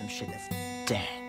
some shit that's dead.